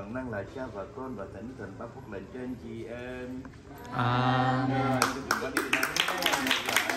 toàn năng là cha và con và thánh thần ban phúc lành cho anh chị em Amen. rồi chúng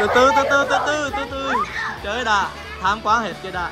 từ từ từ từ từ từ từ từ. Chơi đã tham quá hết chưa đã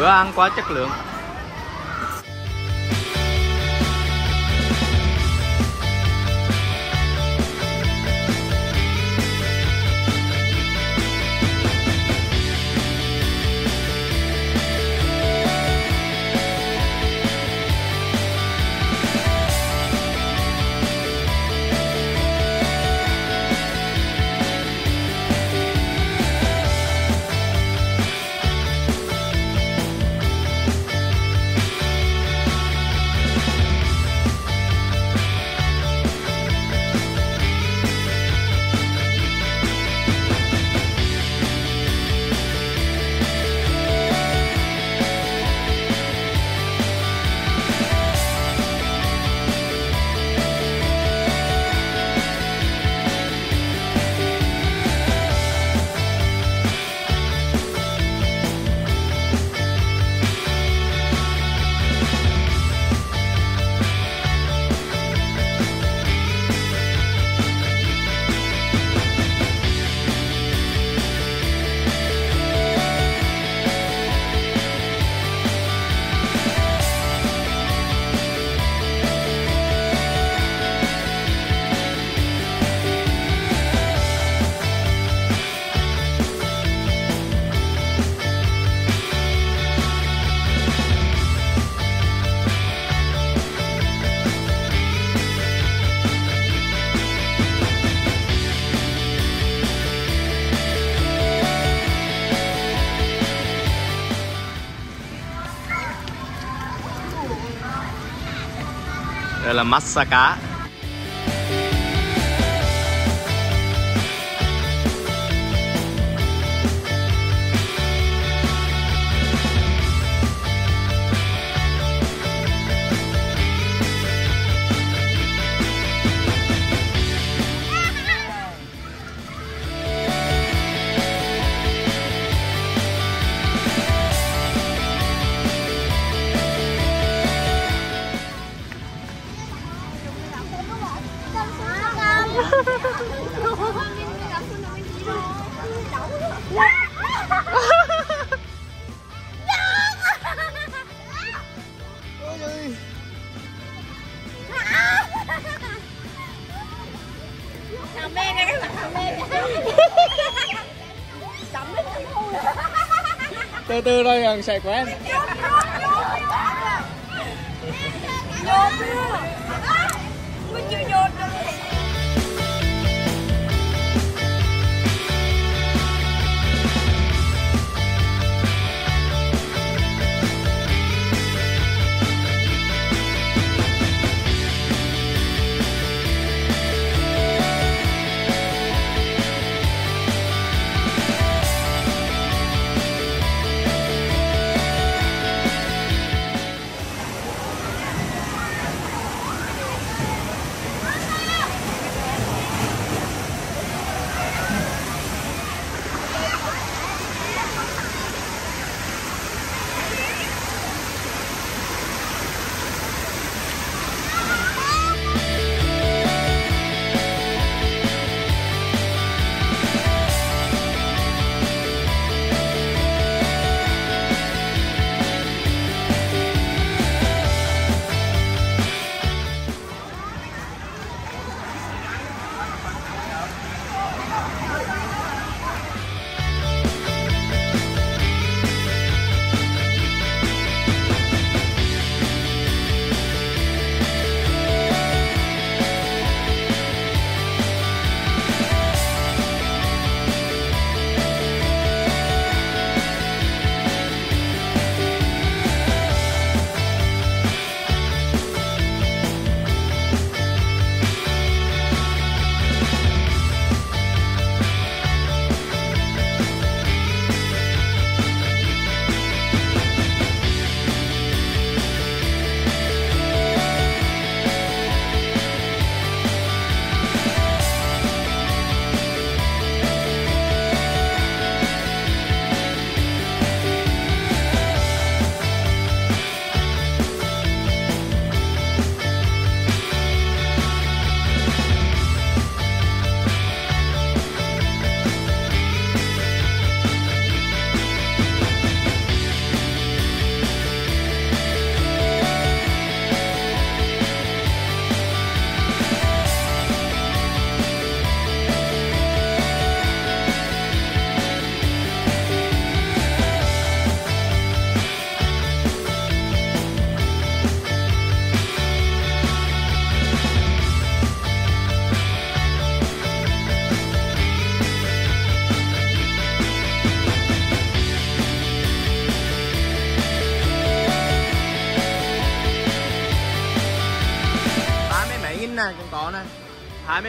bữa ăn quá chất lượng. Đây là massage euro yung sa kwan? Yung euro!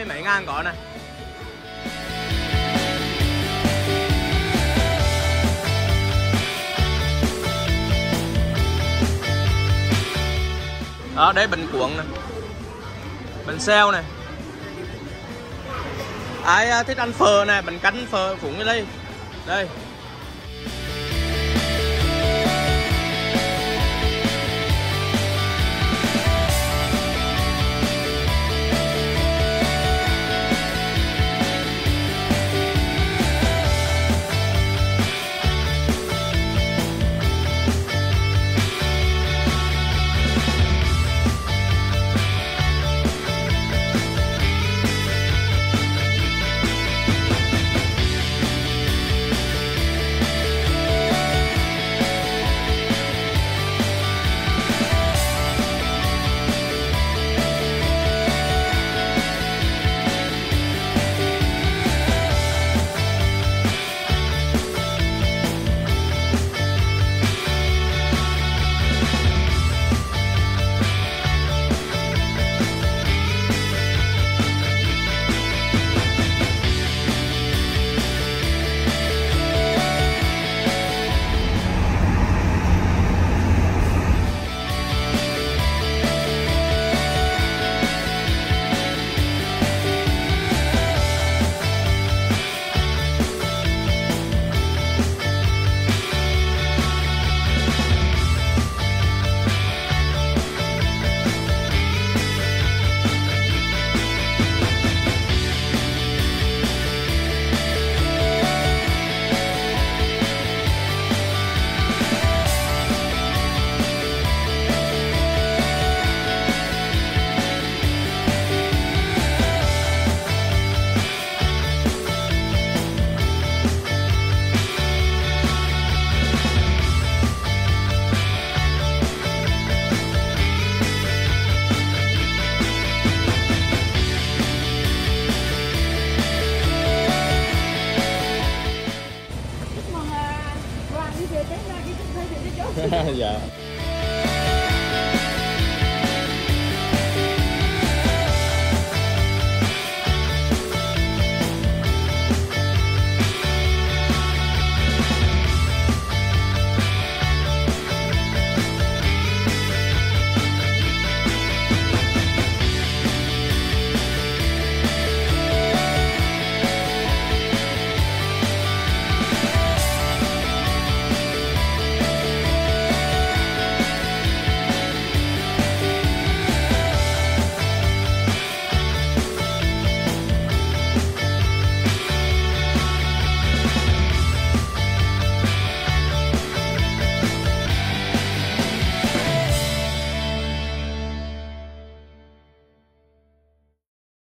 Mươi mấy ngàn có này. Đó, đây bình cuộn này. Bình xeo này. Ai à, thích ăn phở này bánh cánh phở cũng như đây đây.